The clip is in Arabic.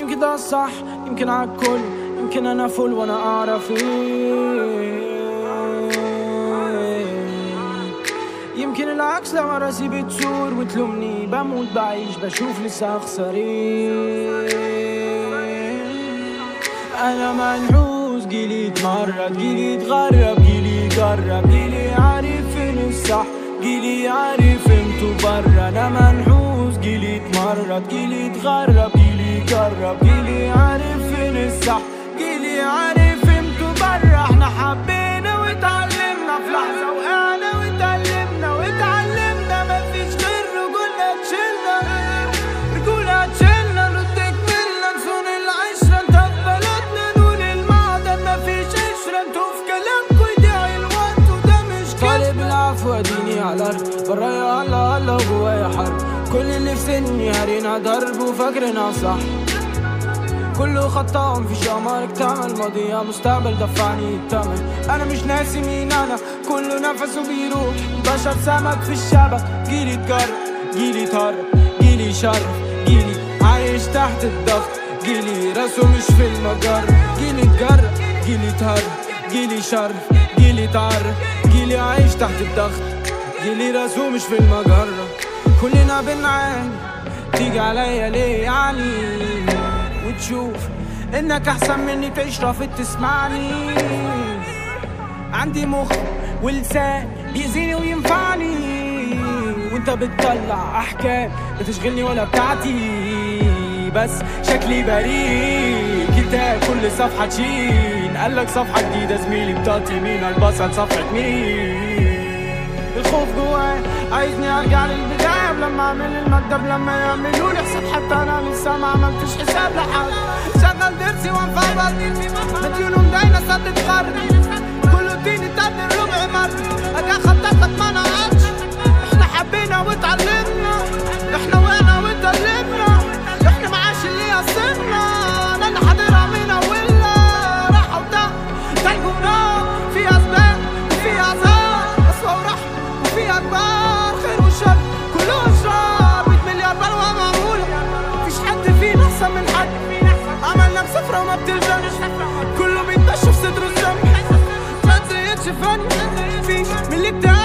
يمكن ده الصح يمكن عالكل يمكن أنا فول وأنا أعرف إيه. يمكن العكس لو راسي بتثور وتلومني بموت بعيش بشوف لسه أخسر إيه. أنا منحوس جيلي اتمرد جيلي اتغرب جيلي يجرب جيلي عارف فين الصح جيلي عارف انتو برا أنا منحوس جيلي اتمرد جيلي اتغرب جيلي يجرب جيلي عارف الصح جيلي عارف برا إحنا حبينا واتعلمنا في لحظة وقعنا واتعلمنا واتعلمنا. مفيش غير رجولة تشيلنا. رجولة تشيلنا. رد كملنا نصون العشرة. انت في بلدنا. نقول المعدن. مفيش عشرة. انتو في كلامكوا يضيع الوقت. وده مش طالب العفو اديني على الأرض برايا الله الله وجوايا حرب كل اللي في سني هارينا ضرب وفاكرنا صح. كله خطأ مفيش أمارك تعمل ماضية مستقبل دفعني التمن أنا مش ناسي مين أنا. كله نفسه بيروح. بشر سمك في الشبك. جيلي اتجرب. جيلي اتهرب جيلي شرف. جيلي عايش تحت الضغط. جيلي راسه مش في المجر جيلي اتجرب. جيلي اتهرب جيلي شرف. جيلي اتعرف جيلي عايش تحت الضغط. جيلي راسه مش في المجرة. كلنا بنعاني. تيجي عليا ليه يعني وتشوف إنك أحسن مني تعيش رافض تسمعني. عندي مخ ولسان بيأذيني وينفعني. وأنت بتطلع أحكام بتشغلني ولا بتاعتي. بس شكلي بريء. كتاب كل صفحة تشين قالك صفحة جديدة زميلي بتاعتي مين؟ البصل صفحة مين؟ الخوف جواي عايزني أرجع للبداية. لما اعمل المكتب لما يعملوا لي حساب حتى أنا لسه ما عملتش حساب لحد. شغل درسي وانفرط مديونهم دايما سد قرن كله اديني تد fun. Me lick down.